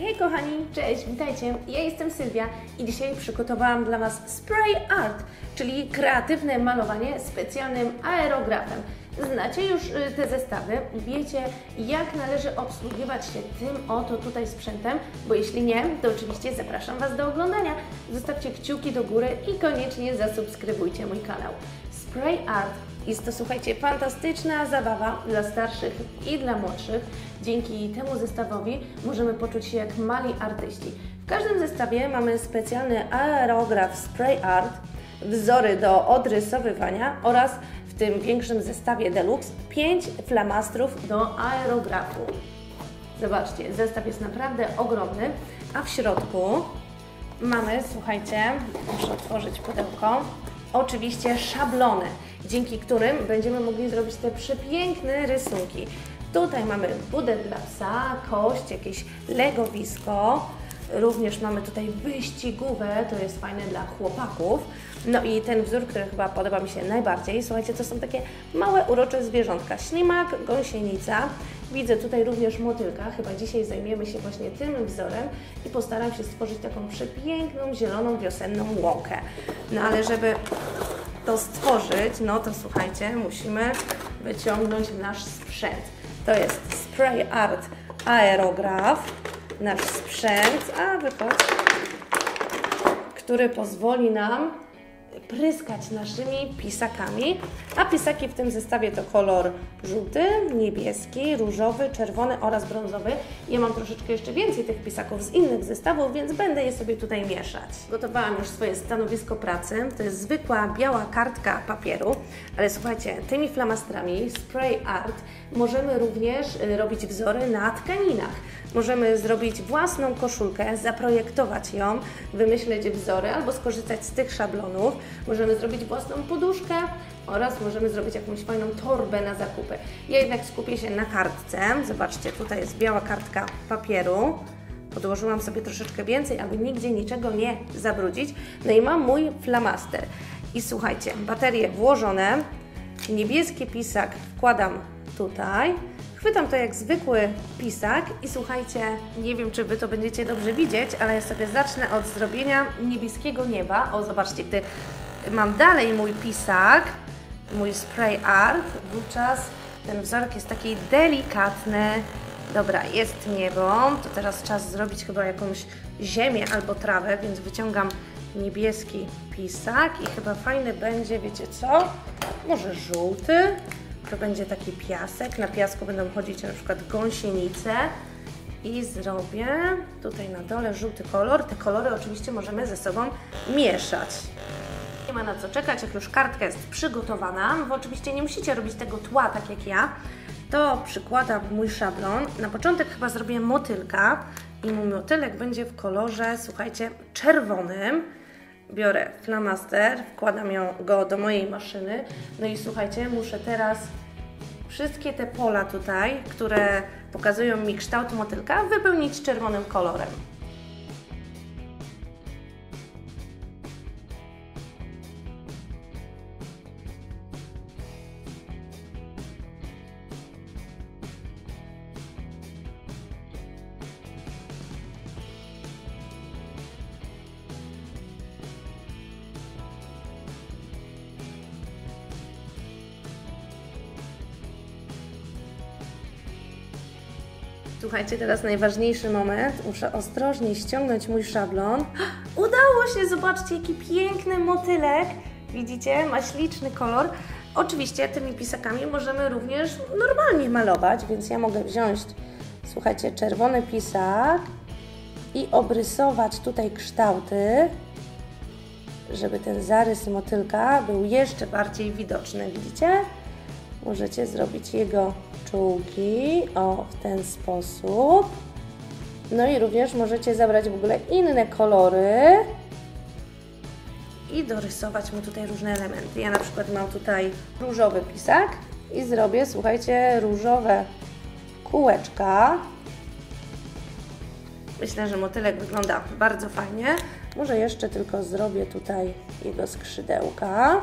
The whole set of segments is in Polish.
Hej kochani, cześć, witajcie. Ja jestem Sylwia i dzisiaj przygotowałam dla Was spray art, czyli kreatywne malowanie specjalnym aerografem. Znacie już y, te zestawy, wiecie jak należy obsługiwać się tym oto tutaj sprzętem, bo jeśli nie, to oczywiście zapraszam Was do oglądania. Zostawcie kciuki do góry i koniecznie zasubskrybujcie mój kanał. Spray art jest to, słuchajcie, fantastyczna zabawa dla starszych i dla młodszych. Dzięki temu zestawowi możemy poczuć się jak mali artyści. W każdym zestawie mamy specjalny aerograf Spray Art, wzory do odrysowywania oraz w tym większym zestawie Deluxe 5 flamastrów do aerografu. Zobaczcie, zestaw jest naprawdę ogromny, a w środku mamy, słuchajcie, muszę otworzyć pudełko, oczywiście szablony, dzięki którym będziemy mogli zrobić te przepiękne rysunki. Tutaj mamy budę dla psa, kość, jakieś legowisko, Również mamy tutaj wyścigówę, to jest fajne dla chłopaków. No i ten wzór, który chyba podoba mi się najbardziej, słuchajcie, to są takie małe, urocze zwierzątka. Ślimak, gąsienica. Widzę tutaj również motylka, chyba dzisiaj zajmiemy się właśnie tym wzorem i postaram się stworzyć taką przepiękną, zieloną, wiosenną łąkę. No ale żeby to stworzyć, no to słuchajcie, musimy wyciągnąć nasz sprzęt. To jest Spray Art Aerograf, nasz sprzęt, a wychodź, który pozwoli nam pryskać naszymi pisakami, a pisaki w tym zestawie to kolor żółty, niebieski, różowy, czerwony oraz brązowy. Ja mam troszeczkę jeszcze więcej tych pisaków z innych zestawów, więc będę je sobie tutaj mieszać. Gotowałam już swoje stanowisko pracy. To jest zwykła biała kartka papieru, ale słuchajcie, tymi flamastrami Spray Art możemy również y, robić wzory na tkaninach. Możemy zrobić własną koszulkę, zaprojektować ją, wymyśleć wzory albo skorzystać z tych szablonów. Możemy zrobić własną poduszkę oraz możemy zrobić jakąś fajną torbę na zakupy. Ja jednak skupię się na kartce. Zobaczcie, tutaj jest biała kartka papieru. Podłożyłam sobie troszeczkę więcej, aby nigdzie niczego nie zabrudzić. No i mam mój flamaster. I słuchajcie, baterie włożone, niebieski pisak wkładam tutaj. Chwytam to jak zwykły pisak i słuchajcie, nie wiem czy Wy to będziecie dobrze widzieć, ale ja sobie zacznę od zrobienia niebieskiego nieba. O, zobaczcie, gdy mam dalej mój pisak, mój spray art, wówczas ten wzorek jest taki delikatny. Dobra, jest niebo, to teraz czas zrobić chyba jakąś ziemię albo trawę, więc wyciągam niebieski pisak i chyba fajny będzie, wiecie co? Może żółty? To będzie taki piasek. Na piasku będą chodzić na przykład gąsienice. I zrobię tutaj na dole żółty kolor. Te kolory oczywiście możemy ze sobą mieszać. Nie ma na co czekać, jak już kartka jest przygotowana, bo oczywiście nie musicie robić tego tła tak jak ja, to przykładam mój szablon. Na początek chyba zrobię motylka i mój motylek będzie w kolorze, słuchajcie, czerwonym biorę flamaster, wkładam ją, go do mojej maszyny. No i słuchajcie, muszę teraz wszystkie te pola tutaj, które pokazują mi kształt motylka, wypełnić czerwonym kolorem. Słuchajcie, teraz najważniejszy moment. Muszę ostrożnie ściągnąć mój szablon. Udało się! Zobaczcie, jaki piękny motylek. Widzicie? Ma śliczny kolor. Oczywiście tymi pisakami możemy również normalnie malować, więc ja mogę wziąć, słuchajcie, czerwony pisak i obrysować tutaj kształty, żeby ten zarys motylka był jeszcze bardziej widoczny. Widzicie? Możecie zrobić jego czułki, o, w ten sposób. No i również możecie zabrać w ogóle inne kolory i dorysować mu tutaj różne elementy. Ja na przykład mam tutaj różowy pisak i zrobię, słuchajcie, różowe kółeczka. Myślę, że motylek wygląda bardzo fajnie. Może jeszcze tylko zrobię tutaj jego skrzydełka.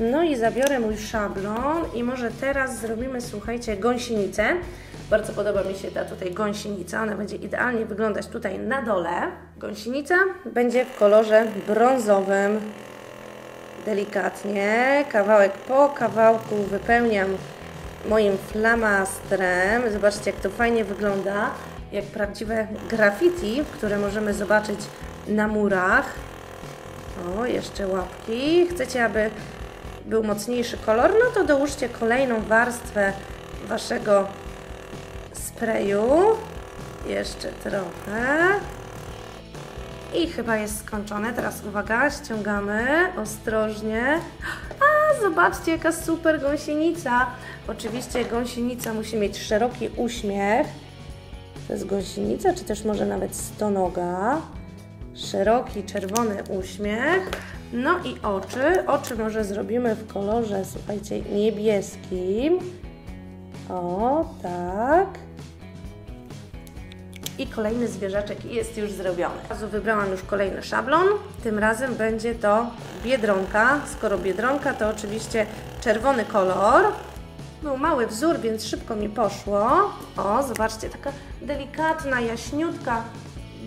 No i zabiorę mój szablon i może teraz zrobimy, słuchajcie, gąsienicę. Bardzo podoba mi się ta tutaj gąsienica, ona będzie idealnie wyglądać tutaj na dole. Gąsienica będzie w kolorze brązowym. Delikatnie, kawałek po kawałku wypełniam moim flamastrem. Zobaczcie, jak to fajnie wygląda, jak prawdziwe graffiti, które możemy zobaczyć na murach. O, jeszcze łapki. Chcecie, aby był mocniejszy kolor? No to dołóżcie kolejną warstwę Waszego sprayu. Jeszcze trochę. I chyba jest skończone. Teraz uwaga, ściągamy ostrożnie. A, zobaczcie, jaka super gąsienica. Oczywiście gąsienica musi mieć szeroki uśmiech. To jest gąsienica, czy też może nawet stonoga. Szeroki, czerwony uśmiech. No i oczy. Oczy może zrobimy w kolorze, słuchajcie, niebieskim. O, tak. I kolejny zwierzaczek jest już zrobiony. Razu wybrałam już kolejny szablon. Tym razem będzie to biedronka. Skoro biedronka, to oczywiście czerwony kolor. Był mały wzór, więc szybko mi poszło. O, zobaczcie, taka delikatna, jaśniutka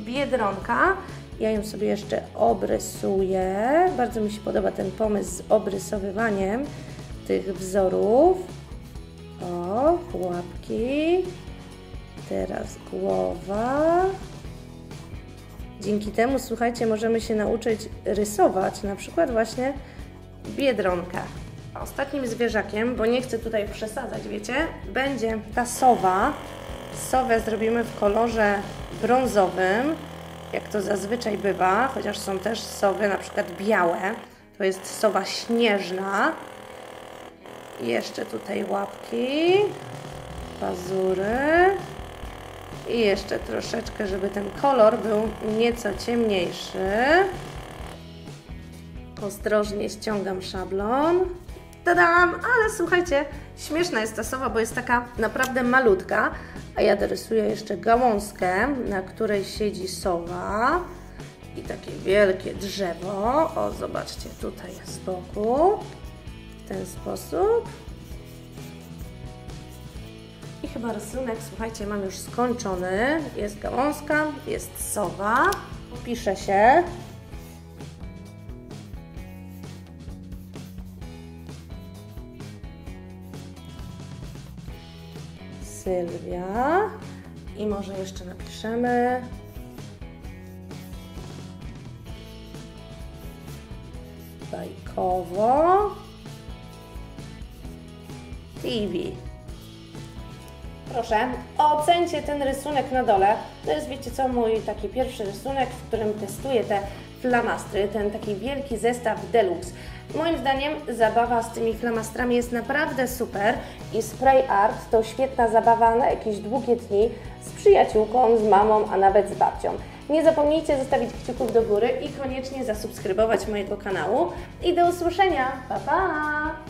biedronka. Ja ją sobie jeszcze obrysuję. Bardzo mi się podoba ten pomysł z obrysowywaniem tych wzorów. O, łapki. Teraz głowa. Dzięki temu, słuchajcie, możemy się nauczyć rysować, na przykład właśnie biedronkę. Ostatnim zwierzakiem, bo nie chcę tutaj przesadzać, wiecie, będzie ta sowa. Sowę zrobimy w kolorze brązowym, jak to zazwyczaj bywa, chociaż są też sowy na przykład białe. To jest sowa śnieżna. Jeszcze tutaj łapki, pazury. I jeszcze troszeczkę, żeby ten kolor był nieco ciemniejszy. Ostrożnie ściągam szablon. Tadam! Ale słuchajcie, śmieszna jest ta sowa, bo jest taka naprawdę malutka. A ja dorysuję jeszcze gałązkę, na której siedzi sowa. I takie wielkie drzewo. O, zobaczcie, tutaj z boku. W ten sposób. I chyba rysunek, słuchajcie, mam już skończony. Jest gałązka, jest sowa. Pisze się. Sylwia. I może jeszcze napiszemy. Bajkowo. TV. Proszę, ocencie ten rysunek na dole. To jest, wiecie co, mój taki pierwszy rysunek, w którym testuję te flamastry, ten taki wielki zestaw deluxe. Moim zdaniem zabawa z tymi flamastrami jest naprawdę super i spray art to świetna zabawa na jakieś długie dni z przyjaciółką, z mamą, a nawet z babcią. Nie zapomnijcie zostawić kciuków do góry i koniecznie zasubskrybować mojego kanału. I do usłyszenia. Pa, pa!